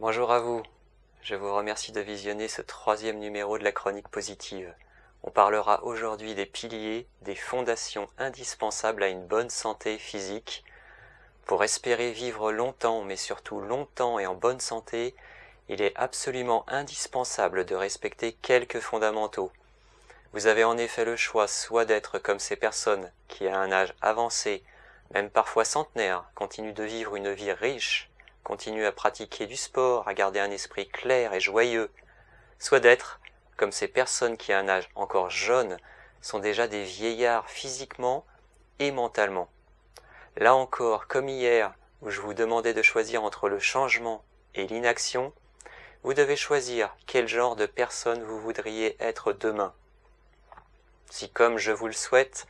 Bonjour à vous. Je vous remercie de visionner ce troisième numéro de la chronique positive. On parlera aujourd'hui des piliers, des fondations indispensables à une bonne santé physique. Pour espérer vivre longtemps, mais surtout longtemps et en bonne santé, il est absolument indispensable de respecter quelques fondamentaux. Vous avez en effet le choix soit d'être comme ces personnes qui à un âge avancé, même parfois centenaire, continuent de vivre une vie riche, continuent à pratiquer du sport, à garder un esprit clair et joyeux, soit d'être comme ces personnes qui à un âge encore jeune sont déjà des vieillards physiquement et mentalement. Là encore, comme hier, où je vous demandais de choisir entre le changement et l'inaction, vous devez choisir quel genre de personne vous voudriez être demain. Si comme je vous le souhaite,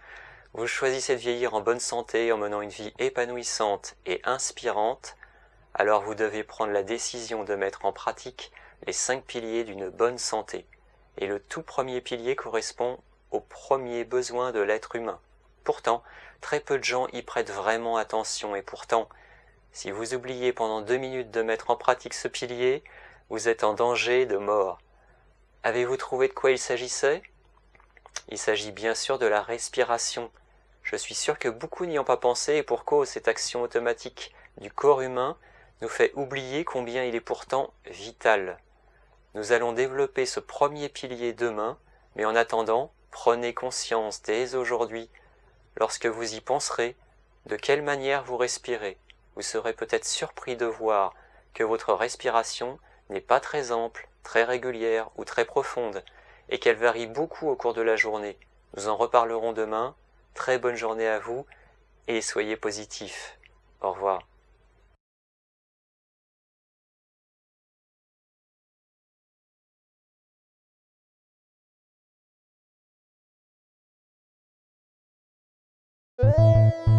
vous choisissez de vieillir en bonne santé en menant une vie épanouissante et inspirante, alors vous devez prendre la décision de mettre en pratique les cinq piliers d'une bonne santé. Et le tout premier pilier correspond au premier besoin de l'être humain. Pourtant, très peu de gens y prêtent vraiment attention et pourtant, si vous oubliez pendant deux minutes de mettre en pratique ce pilier, vous êtes en danger de mort. Avez-vous trouvé de quoi il s'agissait? Il s'agit bien sûr de la respiration. Je suis sûr que beaucoup n'y ont pas pensé et pour cause cette action automatique du corps humain nous fait oublier combien il est pourtant vital. Nous allons développer ce premier pilier demain, mais en attendant, prenez conscience dès aujourd'hui, lorsque vous y penserez, de quelle manière vous respirez. Vous serez peut-être surpris de voir que votre respiration n'est pas très ample, très régulière ou très profonde, et qu'elle varie beaucoup au cours de la journée. Nous en reparlerons demain. Très bonne journée à vous et soyez positifs. Au revoir. Música